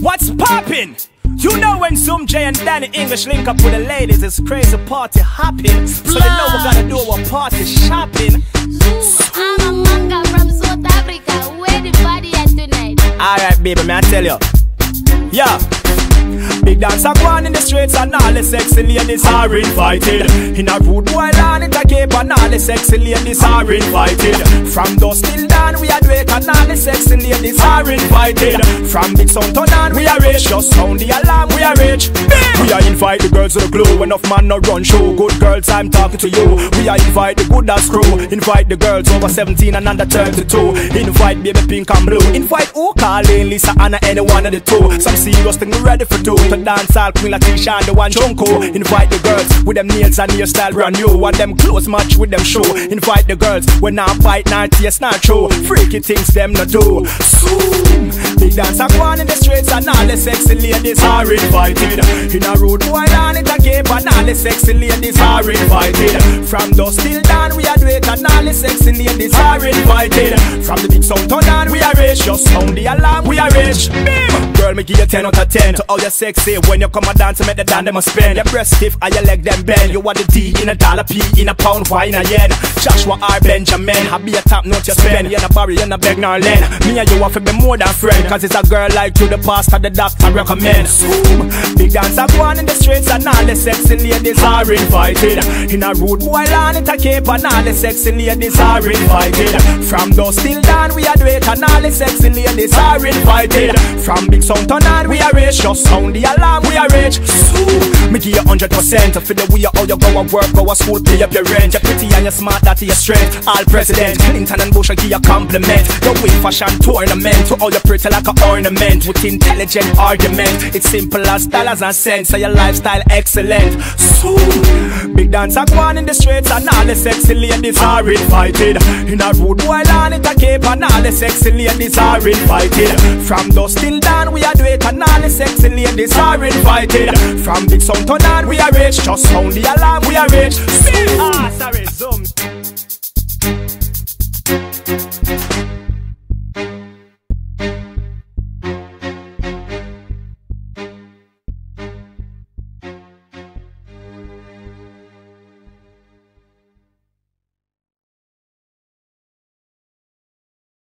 What's poppin'? You know when Zumjay and Danny English link up with the ladies, it's crazy party hopping. So they know we gotta do our party shopping. I'm a manga from South Africa. Where the party at tonight? Alright, baby, man, I tell you. Yeah. Big dance a go in the streets and all the sexy ladies are invited. In a rude boy land in a cape and all the sexy ladies are invited. From dusk till dawn we are wake and all the sexy ladies are invited. From big sound to on we are rich, just sound the alarm we are rich. We are invite the girls to the glow, enough man no run show. Good girls, I'm talking to you. We are invite the good as crew. Invite the girls over 17 and under 32. Invite baby pink and blue. Invite who Carlene, Lisa, Anna, any one of the two. Some serious thing we ready for two. To dance all Queen Latisha and the one Junko. Invite the girls with them nails and hairstyle brand new. And them clothes match with them shoe. Invite the girls when I fight, not yes, not true. Freaky things them not do. Soon, big dance a go on in the streets and all the sexy ladies are invited. In a rude boy land it a cape and all the sexy ladies are invited. From dusk till dawn we are do it and all the sexy ladies are invited. From the big sound to on we are rich, just sound the alarm we are rich. Girl, me give you 10 out of 10 to all your sexy. When you come and dance, make the dance them a spend. Your breast stiff and your leg them bend. You want the D in a dollar P in a pound, why in a yen? Joshua R. Benjamin, I be a top note you spend. You a Barry, you a beg nor lend. Me and you have to be more than friend. Cause it's a girl like you, the pastor, the doctor recommend. Zoom. Big dance a go on in the streets and all the sexy ladies are invited. In a rude boy land, it a cape and all the sexy ladies are invited. From dusk till dawn, we are do and all the sexy ladies are invited. From big sound to on, we are rich. Just sound the alarm, we are rich. Zoom. Me give you hundred percent. For the way you how you go and work, go to school, pay up your rent. You're pretty and you're smart, that's your strength. All president, Clinton and Bush, I give you compliment. The way fashion tournament, to all you pretty like an ornament. With intelligent argument, it's simple as dollars and cents. So your lifestyle excellent. Soon, big dance a go on in the streets and all the sexy ladies are invited. In a rude boy land, it and all the sexy ladies are invited. From dusk till dawn, we are do it and all the sexy ladies are invited. From big sound to on, we are rich. Just sound the alarm, we are rich. Ah, sorry.